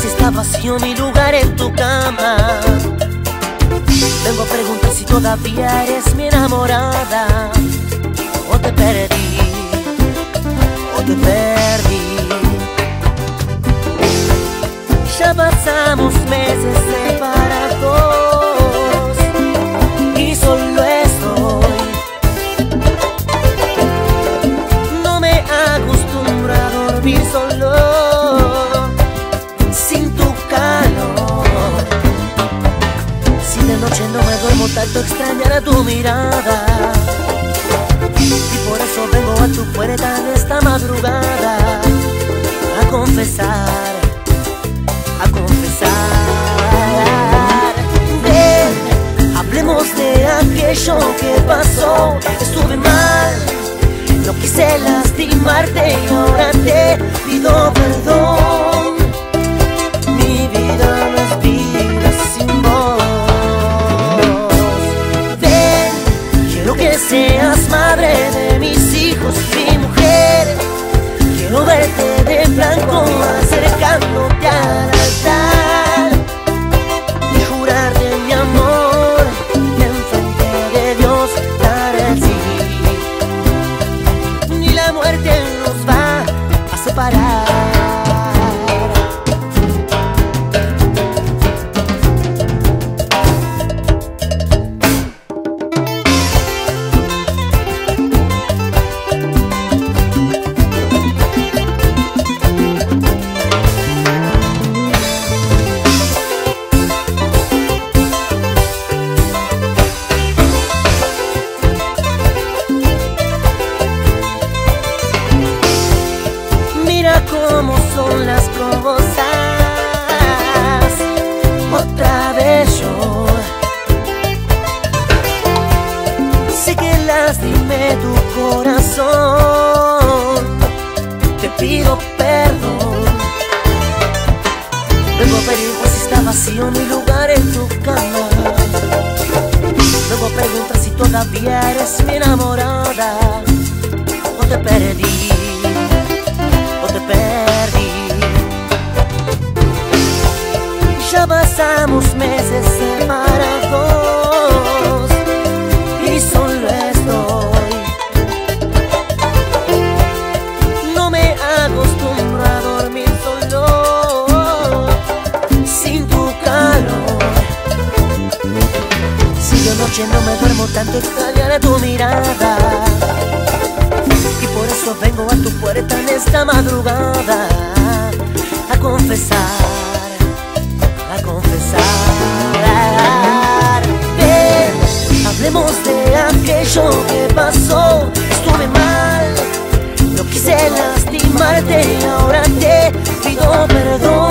si está vacío mi lugar en tu cama. Vengo a preguntar si todavía eres mi enamorada. O te perdí, o te perdí. Ya pasamos meses separados y solo estoy. No me acostumbro a dormir solo tanto extrañar tu mirada. Y por eso vengo a tu puerta en esta madrugada a confesar, a confesar. Ven, hablemos de aquello que pasó. Estuve mal, no quise lastimarte y ahora te pido perdón. De blanco acercándote altar cómo son las cosas. Otra vez yo. Sé que lastimé tu corazón. Te pido perdón. Vengo a pedir pues si está vacío mi lugar en tu cama. Vengo a preguntar si todavía eres mi enamorada. O te tanto extrañaré tu mirada y por eso vengo a tu puerta en esta madrugada a confesar, a confesar. Ven, hablemos de aquello que pasó. Estuve mal, no quise lastimarte y ahora te pido perdón.